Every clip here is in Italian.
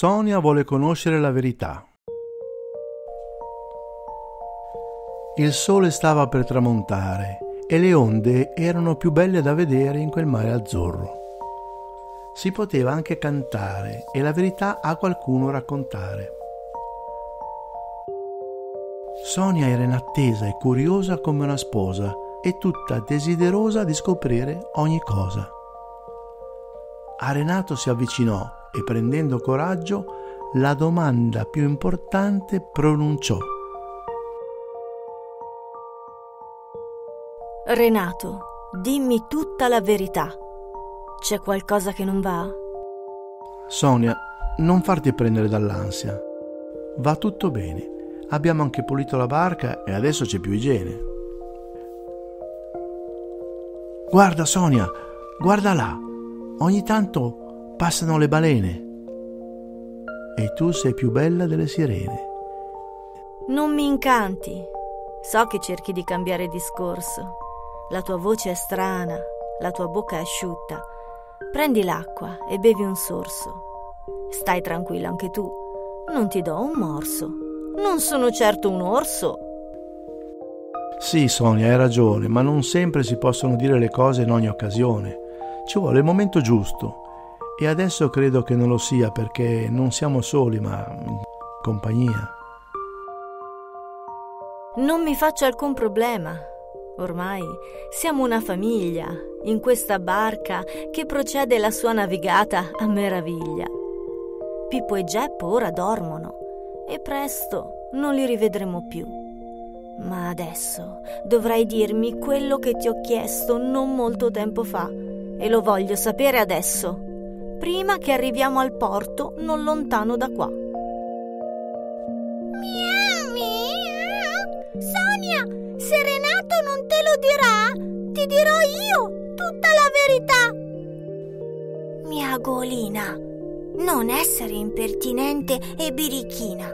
Sonia vuole conoscere la verità. Il sole stava per tramontare e le onde erano più belle da vedere in quel mare azzurro. Si poteva anche cantare e la verità a qualcuno raccontare. Sonia era in attesa e curiosa come una sposa e tutta desiderosa di scoprire ogni cosa. A Renato si avvicinò e prendendo coraggio la domanda più importante pronunciò. Renato, dimmi tutta la verità. C'è qualcosa che non va? Sonia, non farti prendere dall'ansia. Va tutto bene. Abbiamo anche pulito la barca e adesso c'è più igiene. Guarda Sonia, guarda là. Ogni tanto passano le balene. E tu sei più bella delle sirene. Non mi incanti. So che cerchi di cambiare discorso. La tua voce è strana, la tua bocca è asciutta. Prendi l'acqua e bevi un sorso. Stai tranquilla anche tu. Non ti do un morso. Non sono certo un orso. Sì, Sonia, hai ragione, ma non sempre si possono dire le cose in ogni occasione. Ci vuole il momento giusto. E adesso credo che non lo sia perché non siamo soli, ma in compagnia. Non mi faccio alcun problema. Ormai siamo una famiglia in questa barca che procede la sua navigata a meraviglia. Pippo e Geppo ora dormono e presto non li rivedremo più. Ma adesso dovrai dirmi quello che ti ho chiesto non molto tempo fa e lo voglio sapere adesso, prima che arriviamo al porto non lontano da qua. dirà, ti dirò io tutta la verità. Mia golina, non essere impertinente e birichina.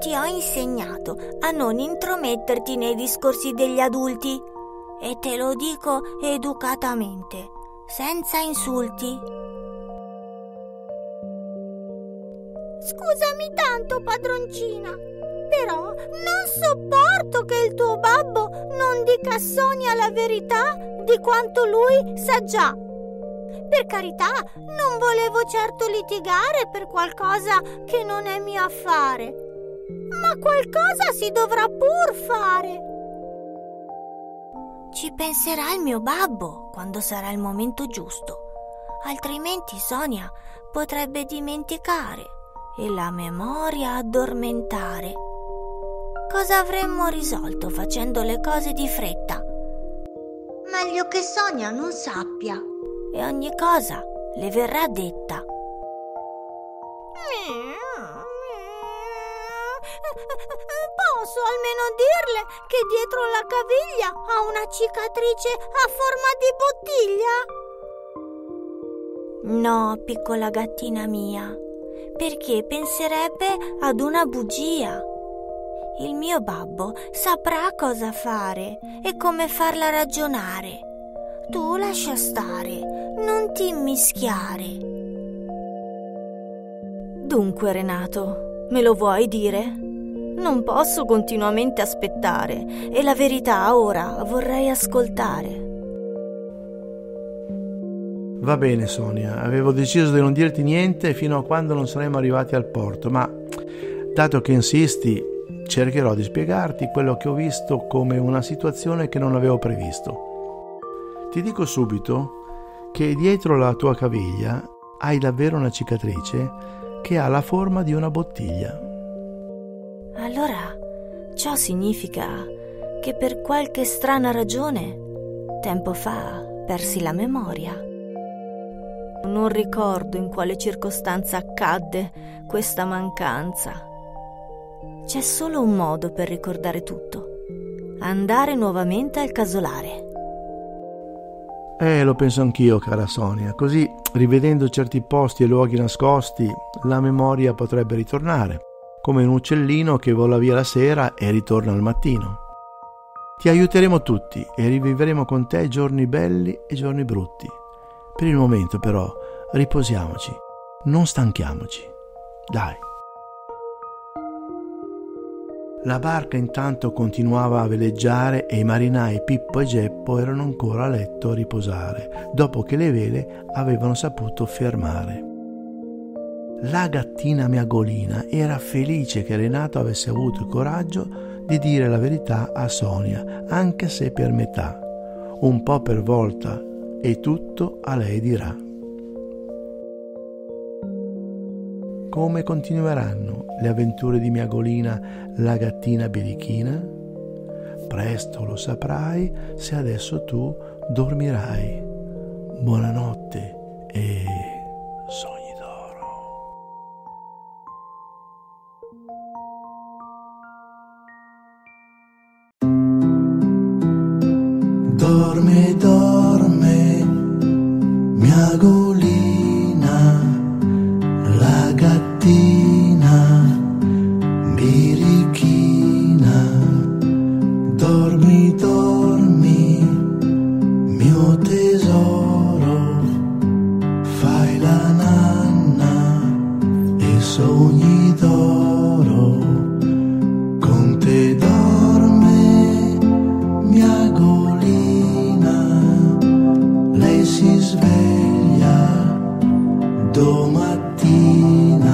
Ti ho insegnato a non intrometterti nei discorsi degli adulti e te lo dico educatamente, senza insulti. Scusami tanto, padroncina, però non sopporto che il tuo babbo non dica a Sonia la verità di quanto lui sa già. Per carità, non volevo certo litigare per qualcosa che non è mio affare, ma qualcosa si dovrà pur fare. Ci penserà il mio babbo quando sarà il momento giusto, altrimenti Sonia potrebbe dimenticare e la memoria addormentare. Cosa avremmo risolto facendo le cose di fretta? Meglio che Sonia non sappia e ogni cosa le verrà detta. Posso almeno dirle che dietro la caviglia ha una cicatrice a forma di bottiglia? No, piccola gattina mia, perché penserebbe ad una bugia. Il mio babbo saprà cosa fare e come farla ragionare. Tu lascia stare, non ti immischiare. Dunque, Renato, me lo vuoi dire? Non posso continuamente aspettare e la verità ora vorrei ascoltare. Va bene, Sonia, avevo deciso di non dirti niente fino a quando non saremo arrivati al porto, ma dato che insisti, cercherò di spiegarti quello che ho visto come una situazione che non avevo previsto. Ti dico subito che dietro la tua caviglia hai davvero una cicatrice che ha la forma di una bottiglia. Allora, ciò significa che per qualche strana ragione, tempo fa, persi la memoria. Non ricordo in quale circostanza accadde questa mancanza c'è solo un modo per ricordare tutto. Andare nuovamente al casolare. Eh, lo penso anch'io, cara Sonia. Così, rivedendo certi posti e luoghi nascosti, la memoria potrebbe ritornare, come un uccellino che vola via la sera e ritorna al mattino. Ti aiuteremo tutti e rivivremo con te giorni belli e giorni brutti. Per il momento, però, riposiamoci, non stanchiamoci. Dai. La barca intanto continuava a veleggiare e i marinai Pippo e Geppo erano ancora a letto a riposare, dopo che le vele avevano saputo fermare. La gattina miagolina era felice che Renato avesse avuto il coraggio di dire la verità a Sonia, anche se per metà, un po' per volta, e tutto a lei dirà. Come continueranno le avventure di Miagolina, la gattina birichina? Presto lo saprai se adesso tu dormirai. Buonanotte la nanna e sogni d'oro, con te dorme mia golina, lei si sveglia domattina.